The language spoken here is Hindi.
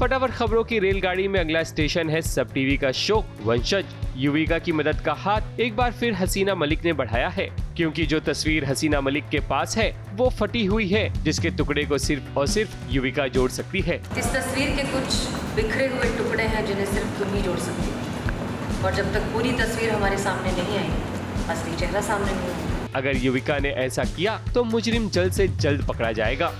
फटाफट खबरों की रेलगाड़ी में अगला स्टेशन है सब टीवी का शो वंशज। युविका की मदद का हाथ एक बार फिर हसीना मलिक ने बढ़ाया है। क्योंकि जो तस्वीर हसीना मलिक के पास है वो फटी हुई है जिसके टुकड़े को सिर्फ़ और सिर्फ़ युविका जोड़ सकती है। इस तस्वीर के कुछ बिखरे हुए टुकड़े हैं जिन्हें सिर्फ़ तुम ही जोड़ सकती और जब तक पूरी तस्वीर हमारे सामने नहीं आई असली चेहरा सामने नहीं आएगा अगर युविका ने ऐसा किया तो मुजरिम जल्द से जल्द पकड़ा जाएगा।